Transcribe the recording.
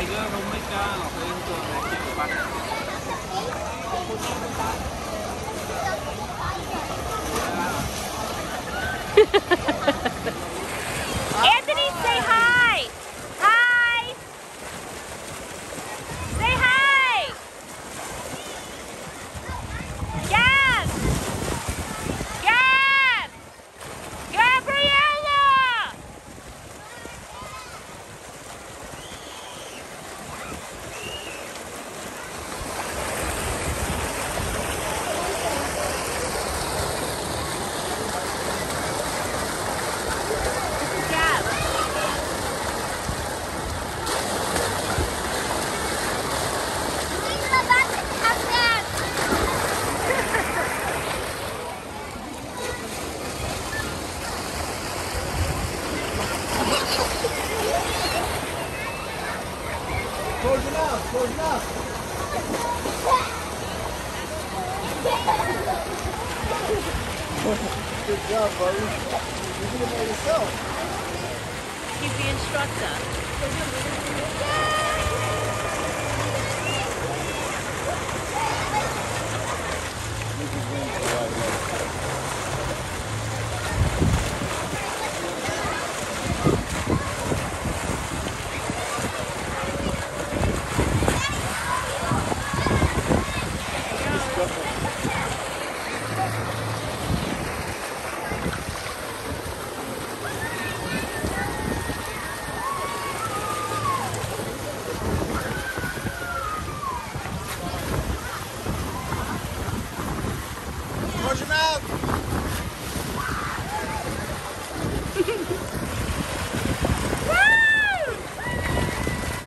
tiger Romica là bên trường này chỉ có bánh Ha ha ha. Close your mouth, close your mouth. Good job, buddy. You did it by yourself. He's the instructor. pushing out.